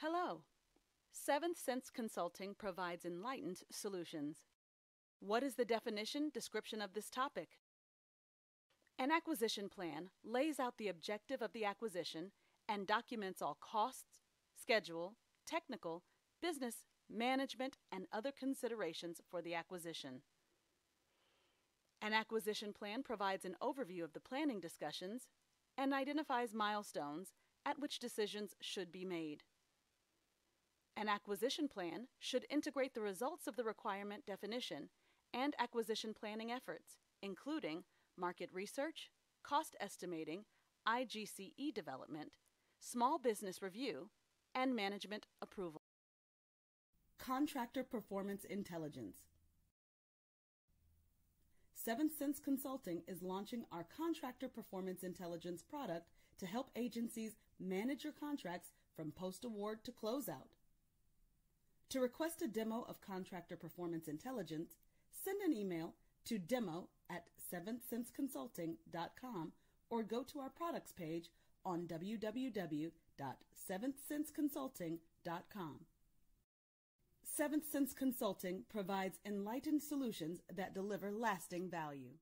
Hello. Seventh Sense Consulting provides enlightened solutions. What is the definition description of this topic? An acquisition plan lays out the objective of the acquisition and documents all costs, schedule, technical, business, management, and other considerations for the acquisition. An acquisition plan provides an overview of the planning discussions and identifies milestones at which decisions should be made. An acquisition plan should integrate the results of the requirement definition and acquisition planning efforts, including market research, cost estimating, IGCE development, small business review, and management approval. Contractor Performance Intelligence Seventh Sense Consulting is launching our Contractor Performance Intelligence product to help agencies manage your contracts from post award to closeout. To request a demo of Contractor Performance Intelligence, send an email to demo at seventhsenseconsulting.com or go to our products page on www.seventhsenseconsulting.com. Seventh Sense Consulting provides enlightened solutions that deliver lasting value.